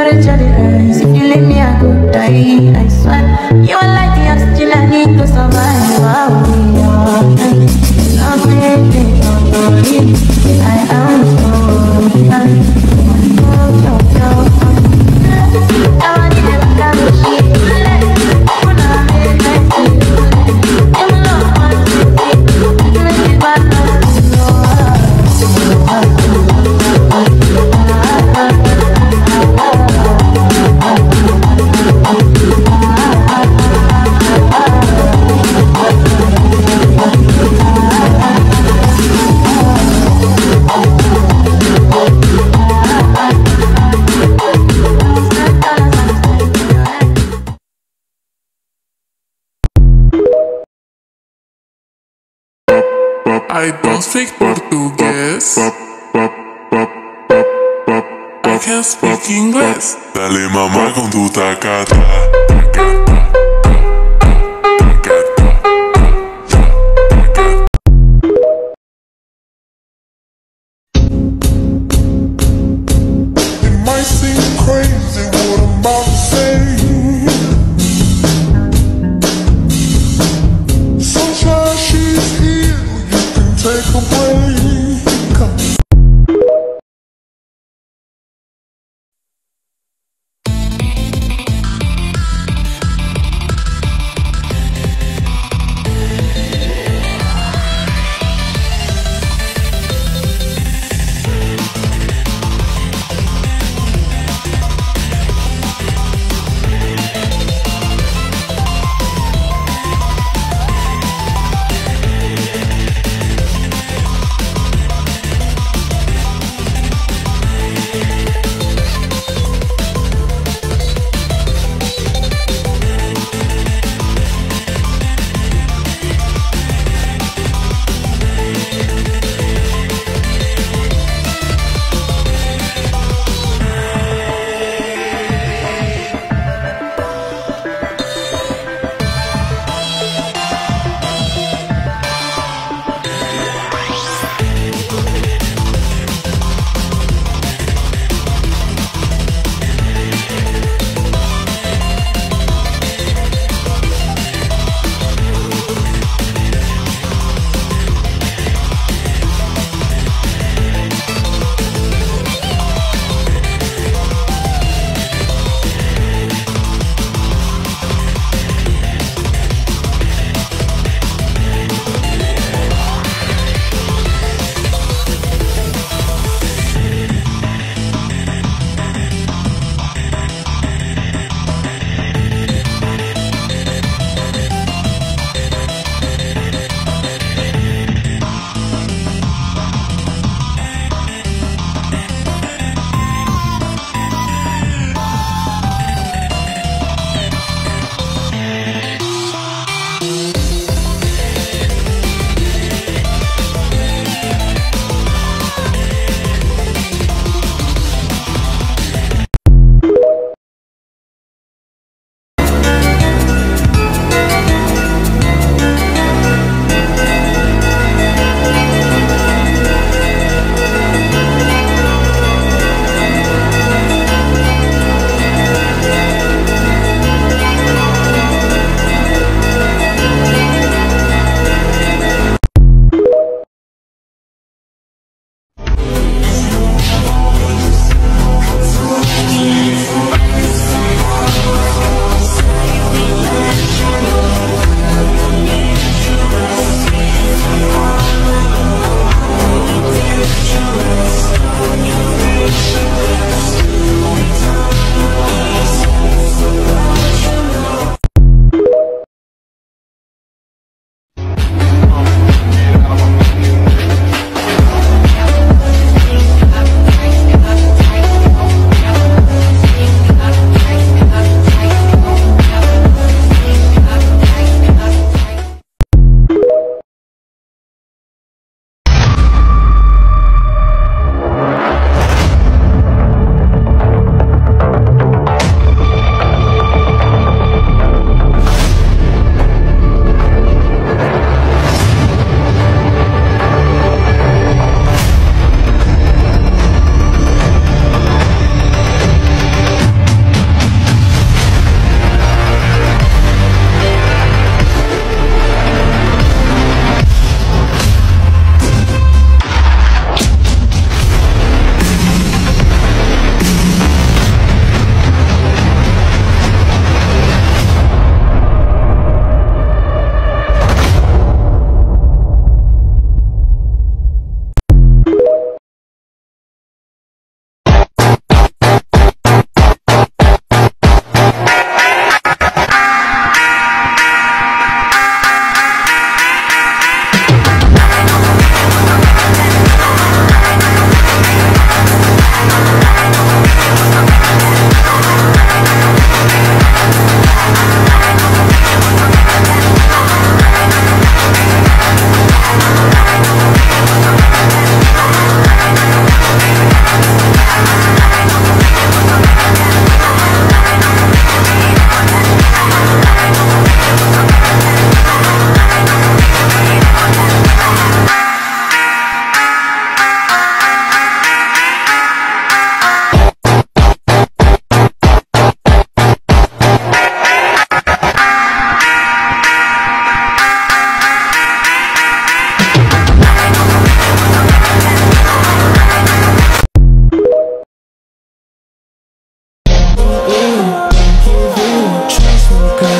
If you leave me, I could die. I swear, you are. I don't speak Portuguese. I can speak English. Dale mamá con tu tacata. take away